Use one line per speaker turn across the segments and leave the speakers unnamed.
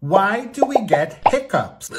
Why do we get hiccups?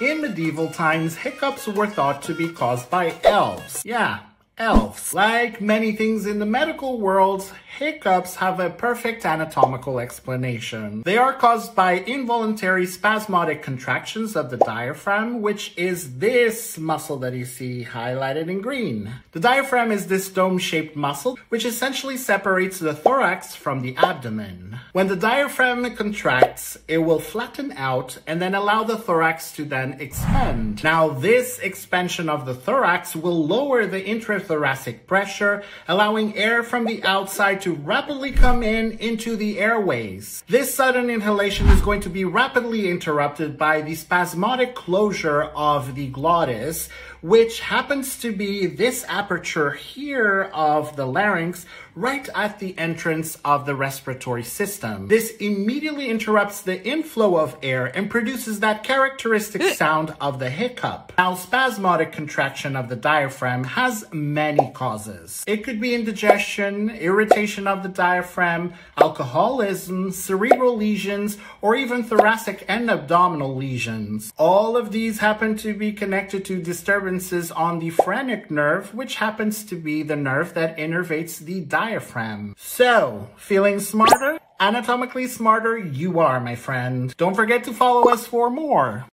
In medieval times, hiccups were thought to be caused by elves. Yeah, elves. Like many things in the medical world, hiccups have a perfect anatomical explanation. They are caused by involuntary spasmodic contractions of the diaphragm, which is this muscle that you see highlighted in green. The diaphragm is this dome-shaped muscle, which essentially separates the thorax from the abdomen. When the diaphragm contracts, it will flatten out and then allow the thorax to then expand. Now, this expansion of the thorax will lower the intrathoracic pressure, allowing air from the outside to rapidly come in into the airways. This sudden inhalation is going to be rapidly interrupted by the spasmodic closure of the glottis, which happens to be this aperture here of the larynx right at the entrance of the respiratory system. This immediately interrupts the inflow of air and produces that characteristic sound of the hiccup. Now, spasmodic contraction of the diaphragm has many causes. It could be indigestion, irritation of the diaphragm, alcoholism, cerebral lesions, or even thoracic and abdominal lesions. All of these happen to be connected to disturbances on the phrenic nerve, which happens to be the nerve that innervates the diaphragm. So, feeling smarter? Anatomically smarter you are, my friend. Don't forget to follow us for more.